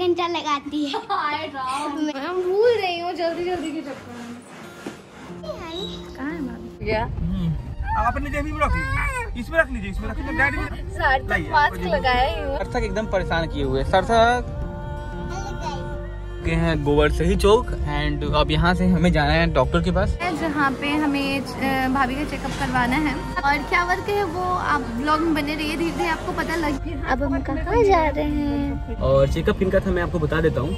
घंटा लगाती है। मैं भूल रही हूँ जल्दी जल्दी के चक्कर में। कहाँ है भाभी गया। आप अपने जेबी में रख लीजिए। इसमें रख लीजिए इसमें रख लीजिए। मास्क लगाए लगाया ही सार्थक एकदम परेशान किए हुए सार्थक के हैं गोबर सही ही चौक एंड अब यहाँ से हमें जाना है डॉक्टर के पास। जहाँ पे हमें भाभी का चेकअप करवाना है। और क्या वर्क है वो? आप ब्लॉग में बने रहिए धीरे धीरे आपको पता लग अब हम कहाँ जा रहे हैं? और चेकअप किनका था मैं आपको बता देता हूँ।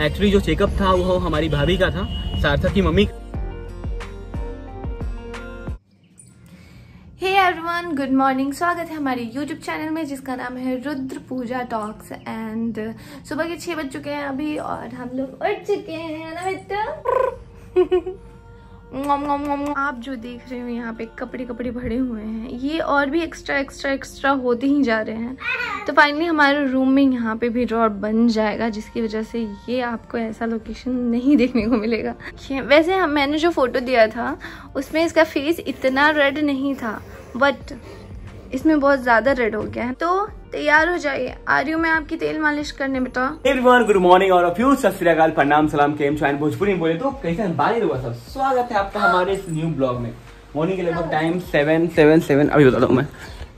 एक्चुअली जो चेकअप था वो हमारी भाभी का था सार्थक की mummy hey everyone good morning स्वागत है हमारे यूट्यूब चैनल में, जिसका नाम है रुद्र पूजा टॉक्स एंड सुबह के छह बज चुके हैं अभी और हम लोग उठ चुके हैं ना. आप जो देख रहे हो यहाँ पे कपड़े कपड़े भरे हुए हैं, ये और भी एक्स्ट्रा एक्स्ट्रा एक्स्ट्रा होते ही जा रहे हैं। तो फाइनली हमारे रूम में यहाँ पे भी ड्रॉर बन जाएगा, जिसकी वजह से ये आपको ऐसा लोकेशन नहीं देखने को मिलेगा। वैसे मैंने जो फ़ोटो दिया था, उसमें इसका फेस इतना रेड नहीं था। बट इसमें बहुत ज़्यादा रेड हो गया है। तो तैयार हो जाइए। आ रही हूँ मैं आपकी तेल मालिश करने बेटा। एवरीवन गुड मॉर्निंग और फ्यू सत श्री प्रणाम सलाम केम चैन भोजपुरी में बोले तो कैसे हैं? बारी रुआ सब। स्वागत है आपका हमारे इस न्यू ब्लॉग में। मॉर्निंग के लगभग टाइम सेवन सेवन सेवन अभी बता दूँ मैं।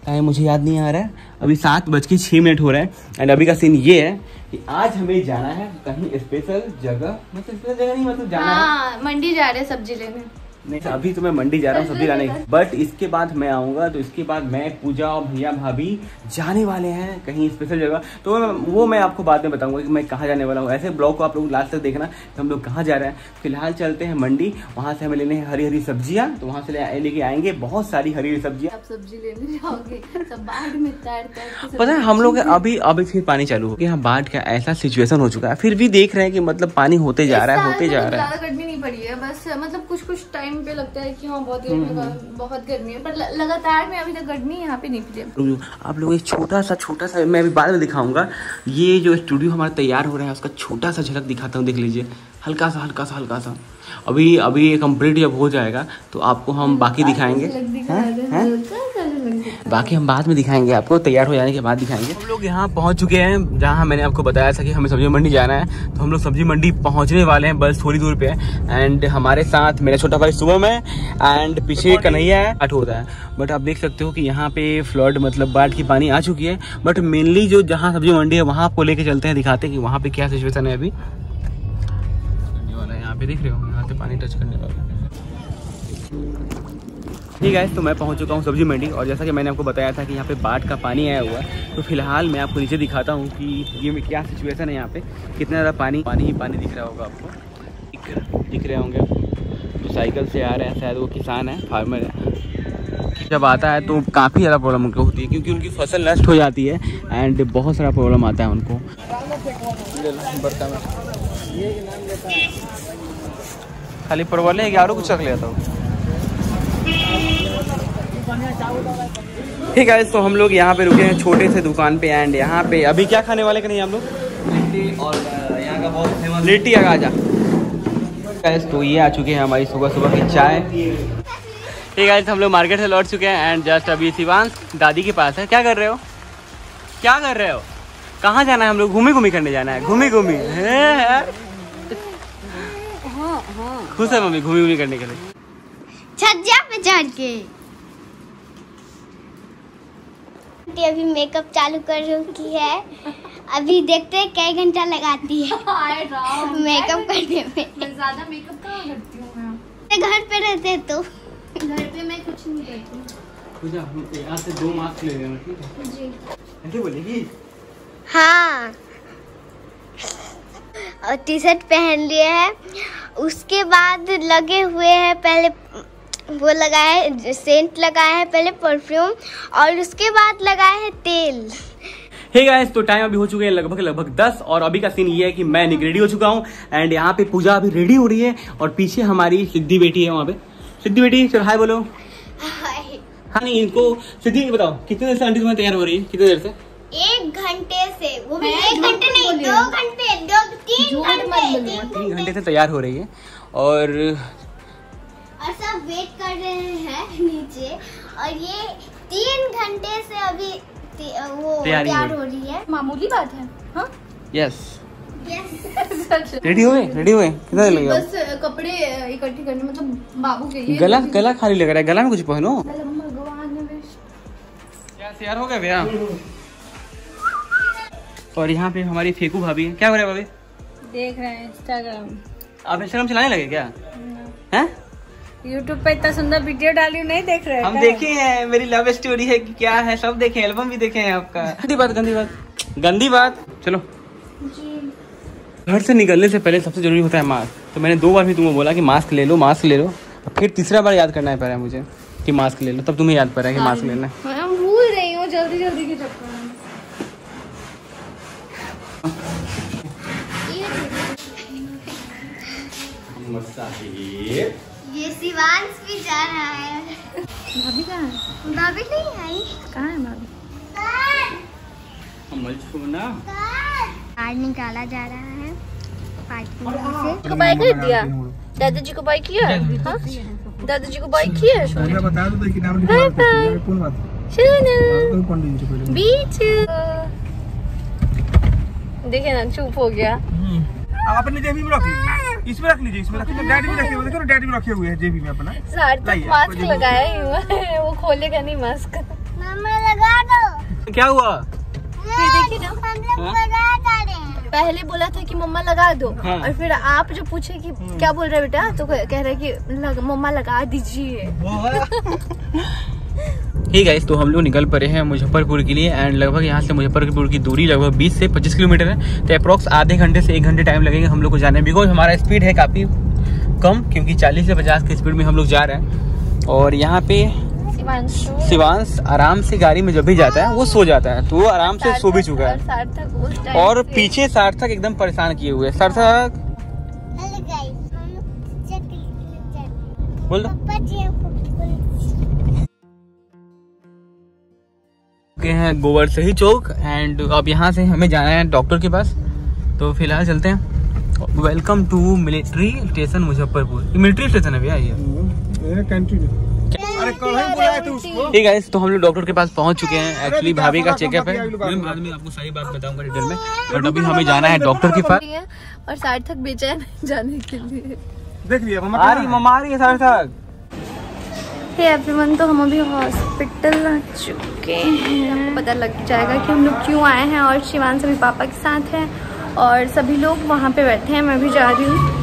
टाइम मुझे याद नहीं आ रहा है। अभी सात बज के छह मिनट हो रहे हैं। एंड अभी का सीन ये है कि आज हमें जाना है कहीं स्पेशल जगह। मतलब स्पेशल जगह नहीं मतलब जाना है। हाँ मंडी जा रहे हैं सब्ज़ी लेने नहीं अभी तो मैं मंडी जा रहा हूँ सब्ज़ी लाने। बट इसके बाद मैं आऊँगा तो इसके बाद मैं पूजा और भैया भाभी जाने वाले हैं कहीं स्पेशल जगह। तो वो मैं आपको बाद में बताऊँगा कि मैं कहाँ जाने वाला हूँ। ऐसे ब्लॉग को आप लोग लास्ट तक देखना कि हम लोग कहाँ जा रहे हैं। फ़िलहाल चलते हैं मंडी। वहाँ से हमें लेने हैं हरी हरी सब्ज़ियाँ। तो वहाँ से लेके आएँगे बहुत सारी हरी हरी सब्ज़ियाँ सब्ज़ी लेने जाओगे सब्जी- पता है हम लोग अभी अभी फिर पानी चालू हो गया। बाढ़ का ऐसा सिचुएशन हो चुका है। फिर भी देख रहे हैं कि मतलब पानी होते जा रहा है होते जा मतलब रहा है। गर्मी नहीं पड़ी है। बस मतलब कुछ कुछ टाइम पे लगता है कि हाँ बहुत गर्मी बहुत गर्मी है पर लगातार में अभी तक गर्मी यहाँ पे नहीं पी आप लोग एक छोटा सा छोटा सा मैं अभी बाद में दिखाऊँगा। ये जो स्टूडियो हमारा तैयार हो रहा है उसका छोटा सा झलक दिखाता हूँ देख लीजिए। हल्का सा हल्का सा हल्का सा। अभी अभी ये कंप्लीट जब हो जाएगा तो आपको हम बाकी दिखाएँगे। हैं? बाकी हम बाद में दिखाएँगे आपको तैयार हो जाने के बाद दिखाएँगे। हम लोग यहाँ पहुँच चुके हैं जहाँ मैंने आपको बताया था कि हमें सब्ज़ी मंडी जाना है। तो हम लोग सब्ज़ी मंडी पहुँचने वाले हैं बस थोड़ी दूर पे। एंड हमारे साथ मेरा छोटा भाई सुबह में एंड पीछे कन्हैया है आठ होता है। बट आप देख सकते हो कि यहाँ पे फ्लड मतलब बाढ़ की पानी आ चुकी है। बट मेनली जो जहाँ सब्ज़ी मंडी है वहाँ आपको लेके चलते हैं दिखाते हैं कि वहाँ पे क्या सिचुएशन है अभी। वाला यहाँ पे देख रहे हो यहाँ पे पानी टच करने वाला। है ठीक है तो मैं पहुँच चुका हूँ सब्ज़ी मंडी और जैसा कि मैंने आपको बताया था कि यहाँ पे बाढ़ का पानी आया हुआ है तो फ़िलहाल मैं आपको नीचे दिखाता हूँ कि ये क्या सिचुएशन है यहाँ पे। कितना ज़्यादा पानी पानी ही पानी दिख रहा होगा आपको। दिख रहे होंगे। तो साइकिल से आ रहे हैं, शायद वो किसान है फार्मर है। जब आता है तो काफ़ी ज़्यादा प्रॉब्लम उनको होती है, क्योंकि उनकी फ़सल नष्ट हो जाती है एंड बहुत सारा प्रॉब्लम आता है उनको। खाली परवल है ग्यारह कुछ रख लिया था ठीक है तो हम लोग यहाँ पे रुके हैं छोटे से दुकान पे एंड यहाँ पे अभी क्या खाने वाले का हम लोग? लिट्टी और यहाँ का बहुत फ़ेमस लिट्टी या गाजा तो ये आ चुके हैं हमारी सुबह सुबह की चाय। ठीक है हम लोग मार्केट से लौट चुके हैं एंड जस्ट अभी शिवांश दादी के पास है। क्या कर रहे हो? क्या कर रहे हो? कहाँ जाना है हम लोग? घूमी घूमी करने जाना है। घूमी घूमी। खुश है मम्मी घूमी घूमी करने के लिए। छज्जा पे चढ़ के आंटी अभी मेकअप चालू कर चुकी है। अभी देखते हैं कई घंटा लगाती है। मेकअप करने में। मैं ज़्यादा मेकअप कहाँ करती हूँ मैं? घर पे रहते हैं तो। घर पे मैं कुछ नहीं करती पूजा हम यहाँ से दो मास्क ले लेना ठीक है? जी। ऐसे बोलेगी? हाँ। और टी शर्ट पहन लिए है। उसके बाद लगे हुए हैं पहले वो लगाया है सेंट लगाया है पहले परफ्यूम और उसके बाद लगाया है तेल। हे hey गाइस तो टाइम अभी हो चुके हैं लगभग लगभग 10 और अभी का सीन ये है कि मैं रेडी हो चुका हूँ एंड यहाँ पे पूजा अभी रेडी हो रही है और पीछे हमारी सिद्धि बेटी है वहाँ पे। सिद्धि बेटी चलो हाय बोलो। हाँ नहीं इनको सिद्धि बताओ कितने देर से आंटी तुम्हारी तैयार हो रही है? कितने देर से? एक घंटे से। वो भी मैं एक घंटे नहीं दो घंटे दो तीन घंटे तीन घंटे से तैयार हो रही है और और सब वेट कर रहे हैं नीचे। और ये तीन घंटे से अभी ती- वो तैयार हो रही है। मामूली बात है हाँ? यस यस रेडी हुए? रेडी हुए? कितना लगेगा बस कपड़े इकट्ठे करने मतलब बाबू के लिए। गला गला खाली लग रहा है। गला में कुछ पहनो। भगवान क्या तैयार हो गया भैया? और यहाँ पे हमारी फेकू भाभी है। क्या हो रहा है भाभी? देख रहे हैं इंस्टाग्राम आप इंस्टाग्राम चलाने लगे क्या? हैं? यूट्यूब पे इतना सुंदर वीडियो डाली हूँ, नहीं देख रहे हम देखे हैं मेरी लव स्टोरी है कि क्या है सब देखे एल्बम भी देखे हैं आपका। गंदी बात गंदी बात। गंदी बात? चलो। घर से निकलने से पहले सबसे ज़रूरी होता है मास्क तो मैंने दो बार भी तुम्हें बोला कि मास्क ले लो मास्क ले लो। फिर तीसरा बार याद करना है पड़ा है मुझे कि मास्क ले लो। तब तुम्हें याद पड़ा है कि मास्क लेना है। मैं भूल रही हूँ जल्दी जल्दी के चक्कर में। ये शिवांश भी जा रहा है। भाभी कहाँ है? भाभी नहीं आई। कहाँ है भाभी? कार्ड निकाला जा रहा है। पार्किंग से। बाइक खरीद दिया दादाजी को बाइक किया? हाँ? दादाजी को बाइक किया? बता दो कि नाम लिखा है कौन बात तो बीच। देखिए ना चुप हो गया। आपने अपने जेबी में रख इसमें रख लीजिए इसमें रख लीजिए। डैडी भी रखे हुए देखो डैडी भी रखे हुए हैं जेबी में अपना। सार्थक लाइए, मास्क लगाया ही हुआ है वो खोलेगा नहीं मास्क। मामा लगा दो। क्या हुआ? फिर देखिए ना। हम लोग लगा रहे हैं। पहले बोला था कि मम्मा लगा दो हाँ। और फिर आप जो पूछे कि क्या बोल रहे बेटा तो कह कह रहे कि लग, मम्मा लगा दीजिए। ठीक है तो हम लोग निकल पड़े हैं मुजफ्फरपुर के लिए एंड लगभग यहाँ से मुजफ्फरपुर की दूरी लगभग 20 से 25 किलोमीटर है। तो अप्रोक्स आधे घंटे से एक घंटे टाइम लगेगा हम लोग को जाने में बिकॉज़ हमारा स्पीड है काफ़ी कम क्योंकि 40 से 50 की स्पीड में हम लोग जा रहे हैं। और यहाँ पे शिवांशु। शिवांश आराम से गाड़ी में जब भी जाता है वो सो जाता है। तो वो आराम से सो भी चुका है। और पीछे सार्थक एकदम परेशान किए हुए हैं। सार्थक। हेलो गाइस हम लोग चेक चेक बोल दो। पापा जी हमको के हैं गोबर सही चौक एंड अब यहाँ से हमें जाना है डॉक्टर के पास। तो फ़िलहाल चलते हैं। Welcome to military station Muzaffarpur. Military station है भैया ये। ये अरे कल ही बुलाए थे उसको। ठीक है तो हम लोग डॉक्टर के पास पहुँच चुके हैं। एक्चुअली भाभी का चेकअप है। मैं बाद में आपको सारी बात बताऊँगा डिटेल में। बट अभी हमें जाना है डॉक्टर के पास है और सार्थक बेचैन जाने के लिए। देख लिया मम्मा आ रही मम्मा आ रही है सार्थक। हे एवरीवन तो हम अभी हॉस्पिटल आ चुके हैं पता लग जाएगा कि हम लोग क्यों आए हैं और शिवान सभी पापा के साथ हैं और सभी लोग वहाँ पे बैठे हैं मैं भी जा रही हूँ।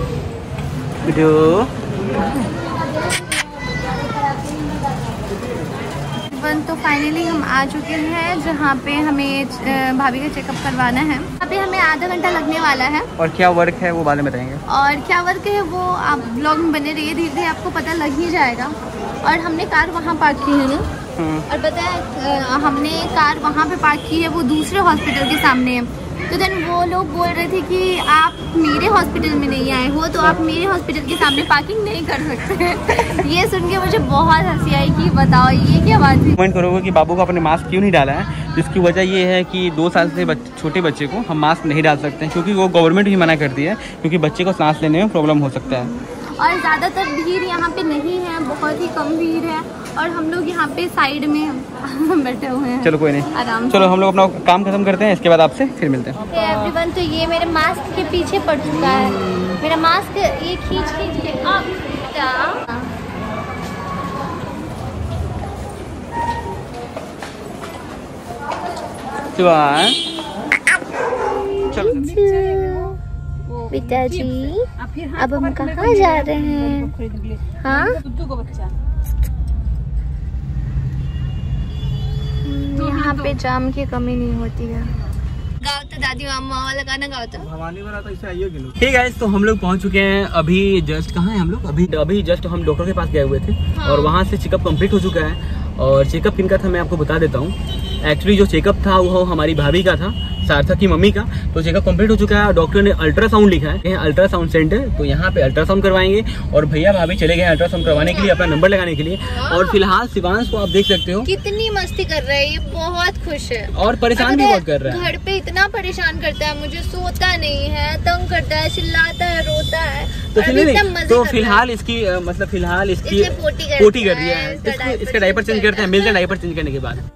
वन तो फाइनली हम आ चुके हैं जहाँ पे हमें भाभी का चेकअप करवाना है। यहाँ पे हमें आधा घंटा लगने वाला है। और क्या वर्क है वो बाद में बताएँगे। और क्या वर्क है वो आप ब्लॉग में बने रहिए धीरे धीरे आपको पता लग ही जाएगा। और हमने कार वहाँ पार्क की है ना? और बताया हमने कार वहाँ पे पार्क की है, वो दूसरे हॉस्पिटल के सामने है। तो देन वो लोग बोल रहे थे कि आप मेरे हॉस्पिटल में नहीं आए हो तो आप मेरे हॉस्पिटल के सामने पार्किंग नहीं कर सकते। ये सुन के मुझे बहुत हँसी आई कि बताओ, ये क्या बात है? कमेंट करोगे कि बाबू को अपने मास्क क्यों नहीं डाला है? जिसकी वजह ये है कि दो साल से छोटे बच्चे को हम मास्क नहीं डाल सकते हैं, क्योंकि वो गवर्नमेंट भी मना करती है, क्योंकि बच्चे को सांस लेने में प्रॉब्लम हो सकता है। और ज़्यादातर भीड़ यहाँ पे नहीं है बहुत ही कम भीड़ है। और हम लोग यहाँ पे साइड में बैठे हुए हैं। चलो कोई नहीं। आराम चलो हम लोग अपना काम खत्म करते हैं इसके बाद आपसे फिर मिलते हैं। एवरीवन तो ये मेरे मास्क के पीछे पड़ चुका है। मेरा मास्क ये खींच खींच के अब चलो बेटा जी अब हम कहाँ जा रहे हैं? हाँ? यहाँ पे जाम की कमी नहीं होती है। गाँव तो दादी मामा वाला गाना तो। भवानी वाला तो इसे आइए ठीक है तो हम लोग पहुँच चुके हैं अभी जस्ट कहाँ हैं हम लोग? अभी अभी जस्ट हम डॉक्टर के पास गए हुए थे हाँ। और वहाँ से चेकअप कंप्लीट हो चुका है। और चेकअप किनका था मैं आपको बता देता हूँ। एक्चुअली जो चेकअप था वो हमारी भाभी का था। सार्थक की मम्मी का। तो चेकअप कंप्लीट हो चुका है। डॉक्टर ने अल्ट्रासाउंड लिखा है। अल्ट्रासाउंड सेंटर तो यहाँ पे अल्ट्रासाउंड करवाएँगे। और भैया भाभी चले गए अल्ट्रासाउंड करवाने के लिए अपना नंबर लगाने के लिए। और फ़िलहाल शिवांश को आप देख सकते हो। कितनी मस्ती कर रहा है। ये बहुत खुश है। और परेशान भी बहुत कर रहा है। घर पे इतना परेशान करता है मुझे सोता नहीं है तंग करता है चिल्लाता है रोता है। तो नहीं, तो फ़िलहाल इसकी मतलब फ़िलहाल इसकी पोटी कर दिया है, इसका डायपर चेंज करते हैं। मिलते हैं डायपर चेंज करने के बाद।